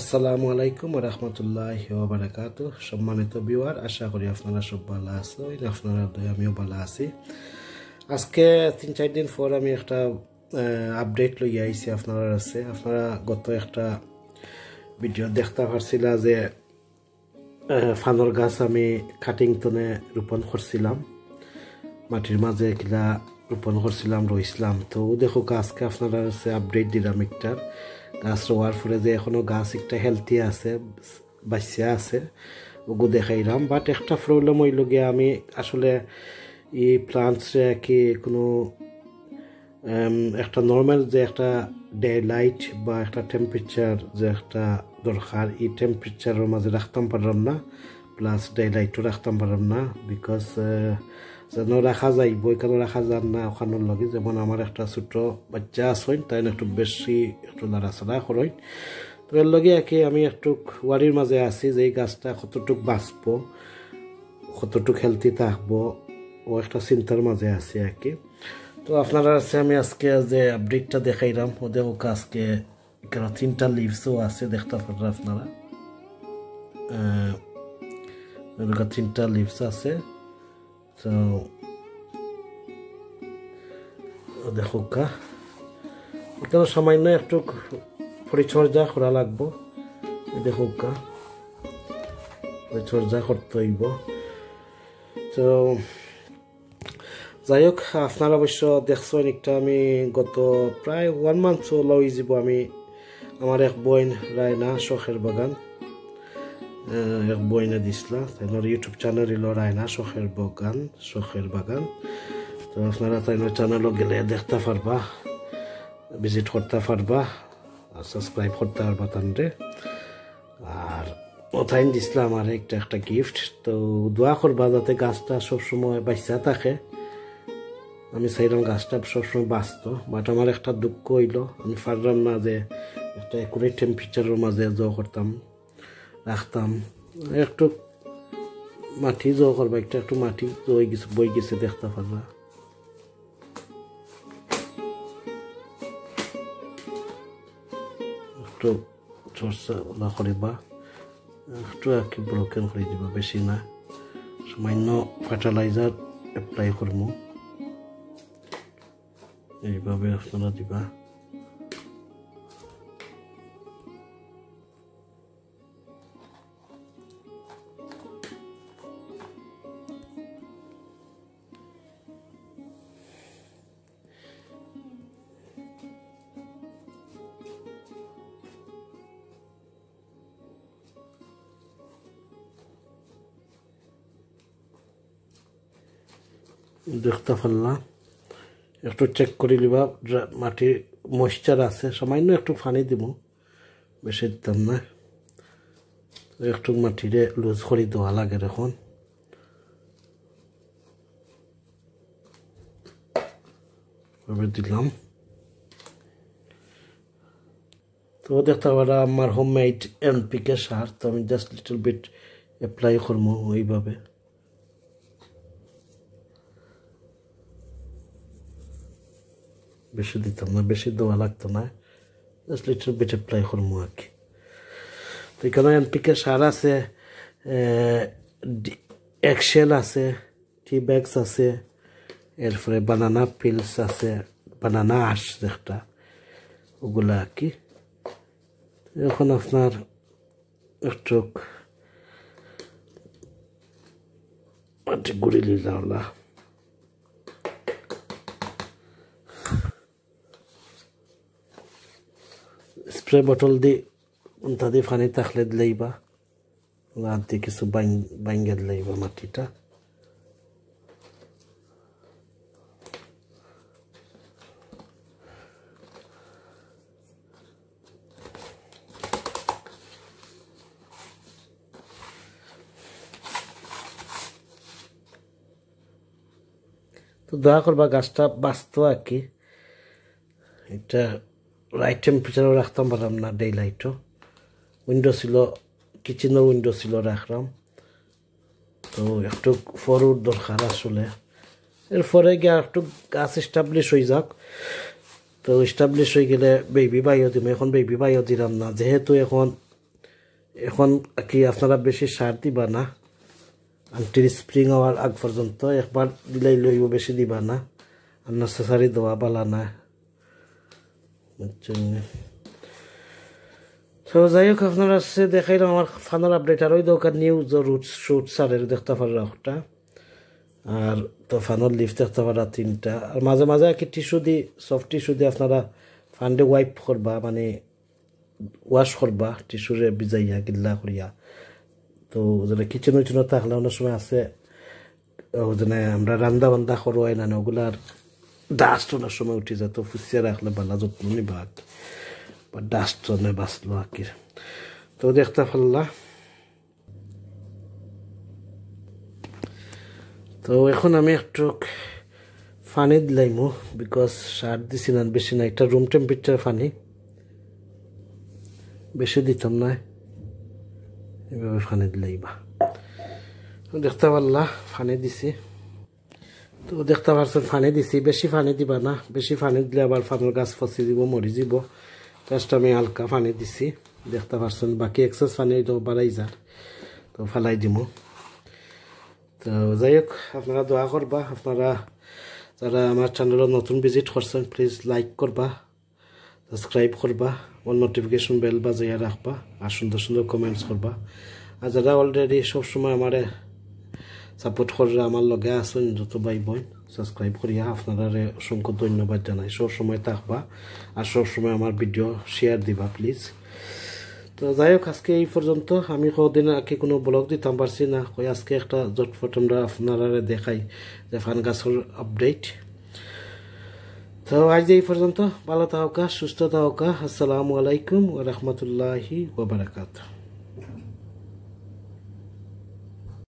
আসসালামু আলাইকুম রহমতুল্লাহ বারাকাত সম্মানিত বিওয়ার আশা করি আপনারা সব ভালো আছো আপনারা আমিও ভালো আছি। আজকে তিন চার দিন পর আমি একটা আপডেট লই আইছি আপনারা আছে আপনারা গত একটা ভিডিও দেখতে পারছিলা যে ফানর গাছ আমি কাটিং তনে রোপণ করছিলাম। মাটির মাঝে কিলা রোপণ করছিলাম, রইছিলাম। তো দেখো গাছকে আপনারা আছে আপডেট দিলাম একটার গাছ রোয়ার ফলে যে এখনও গাছ একটা হেলথি আছে, বাচ্চা আছে, ওগু দেখাইলাম বাট একটা প্রবলেম হইল গিয়ে আমি আসলে এই প্লান্টসে কি কোনো একটা নর্মাল যে একটা ডে লাইট বা একটা টেম্পারেচার যে একটা দরকার, এই টেম্পারেচারের মাঝে রাখতাম পারলাম না। প্লাস ডে লাইটও রাখতাম পারলাম না বিকজ যেন রাখা যায় বইখানে রাখা যান না ওখানোর লগে যেমন আমার একটা ছোট বাচ্চা আসইন তাই একটু বেশি একটু নাড়াচাড়া করেন তো এর লগে একে আমি একটু ওয়ারির মাঝে আছি যে এই গাছটা কতটুক বাঁচব কতটুক হেলথি থাকব ও একটা চিন্তার মাঝে আছি আর কি। তো আপনারা আছে, আমি আজকে যে আপডেটটা দেখাইলাম, ওদের ওকে আজকে কেন তিনটা লিভসও আছে, দেখতে পারেন আপনারা। তিনটা লিভস আছে। তো, দেখো কা। এখানে সামান্য একটু পরিচর্যা করা লাগবো। দেখো কা। পরিচর্যা করতে হইব। তো, যাই হোক, আপনারা অবশ্য দেখছেন একটা আমি গত প্রায় ওয়ান মান্থ লই যাব আমি আমার এক বইন রায়না, শখের বাগান। বইনে দিছিলা তাইনোর ইউটিউব চ্যানেল হইল রায়না শখের বাগান শখের বাগান তো আপনারা তাইনোর চ্যানেলও গেলে দেখতে পারবা ভিজিট করতে পারবা আর সাবস্ক্রাইব করতে পারবা তানরে আর ওথাইন দিছিলাম আমার একটা একটা গিফট তো দোয়া করবা যাতে গাছটা সবসময় বাচ্চা থাকে আমি চাইলাম গাছটা সবসময় বাঁচত বাট আমার একটা দুঃখ হইল আমি পারলাম না যে একটা একুরেট টেম্পারেচারের মাঝে জ করতাম রাখতাম। একটু মাটি জ করবা, একটা একটু মাটি জয় গেছে, বই গেছে, দেখতে পারবা। একটু চর্চা ওলা করিবা, একটু কি ব্রোকেন করে দিবা, বেশি না। সামান্য ফার্টিলাইজার এপ্লাই করব এইভাবে আপনারা দিবা। দেখতে পারলাম একটু চেক করে লিবা মাটির ময়শ্চার আছে, সামান্য একটু পানি দিব বেশি দিতাম না। একটু মাটিরে লুজ করে দেওয়া লাগে এখন দিলাম। তো দেখতে পারা আমার হোম মেড এনপিকে সার, তো আমি জাস্ট লিটল বিট অ্যাপ্লাই করব ওইভাবে। বেশি দিতাম না, বেশি দেওয়া লাগতো না। জাস্ট লিটল বিট অ্যাপ্লাই করব আর কি তো এখানে এনপিকে সার আছে এক্সেল আছে টি ব্যাগস আছে, এরপরে বানানা পিলস আছে বানানা আস একটা ওগুলা আর কি। এখন আপনার একটু, মাটি গুড়ি স্প্রে বটল দি তাদের ফানি থাকলে দিলেইবা দিয়ে কিছু বাইঙ্গে দিলেইবা মাটিটা তো দয়া করবা গাছটা বাঁচত আর কি। এটা রাইট টেম্পারেচারও রাখতাম পারলাম না ডে লাইটও উইন্ডো ছিল কিচেনের উইন্ডো ছিল রাখলাম তো একটু ফরুর দরকার আসলে এরপরে গিয়ে একটু গাছ এস্টাবলিশ হয়ে যাক তো এস্টাবলিশ হয়ে গেলে বেবি বাইও দিম এখন বেবি বাইও দিলাম না যেহেতু এখন এখন কি আপনারা বেশি সার দিবা না আংটির স্প্রিং হওয়ার আগ পর্যন্ত একবার দিলাই লইব বেশি দিবা না আননেসেসারি দেওয়া বালা না তো যাই হোক, আপনারা সে দেখাইলাম আমার ফানার আপডেট আর ওই দোকান নিউজ রুট শুট সারের দেখতে পারা একটা আর তো ফানোর লিফট দেখতে পারা তিনটা। আর মাঝে মাঝে কি টিস্যু দি সফট টিস্যু দিয়ে আপনারা ফান্ডে ওয়াইপ করবা মানে ওয়াশ করবা টিস্যুরে ভিজাইয়া, গিল্লা করিয়া। তো যেন কিচেন উইচেন থাকলে অনেক সময় আছে যেন আমরা রান্দা বান্দা করো না ওগুলার ডাস্ট অনেক সময় উঠে যায় তো ফুসিয়ে রাখলে বালা যত্ন নিবা বা ডাস্ট জনে বাঁচলো কি তো দেখতে পারলা তো এখন আমি একটু ফানি দিলাইমু বিকজ সার দিছি না বেশি না এটা রুম টেম্পারেচার ফানি বেশি দিতাম না এভাবে ফানি দিলাইবা দেখতে পারলা ফানি দিছি তো দেখতে পারছেন, ফানি দিছি। বেশি ফানি দিবা না। বেশি ফানি দিলে আবার ফানুর গাছ ফসি দিব, মরি যাব। জাস্ট আমি হালকা ফানি দিছি। দেখতে পারছেন, বাকি এক্সেস ফানি তো বাড়াই যার। তো ফালাই দিব। তো যাই হোক, আপনারা দোয়া করবা। আপনারা যারা আমার চ্যানেলত নতুন ভিজিট করছেন প্লিজ লাইক করবা সাবস্ক্রাইব করবা ওর নোটিফিকেশন বেল বাজাইয়া রাখবা, আর সুন্দর সুন্দর কমেন্টস করবা। আর যারা অলরেডি সবসময় আমারে সাপোর্ট করে আমার লগে আছেন যত ভাই বোন। সাবস্ক্রাইব করিয়া আপনারা অসংখ্য ধন্যবাদ জানাই। সব সময় থাকবা আর সব সময় আমার ভিডিও শেয়ার দিবা প্লিজ তো যাই হোক, আজকে এই পর্যন্ত। আমি কদিন আগে কোনো ব্লগ দিতাম, পারছি না। কই আজকে একটা জটফট আমরা আপনারা দেখাই, যে ফান গাছের আপডেট তো আজ এই পর্যন্ত। ভালো থাকা সুস্থ থাকা আসসালামু আলাইকুম ও রহমতুল্লাহি ওবরাকাতুহ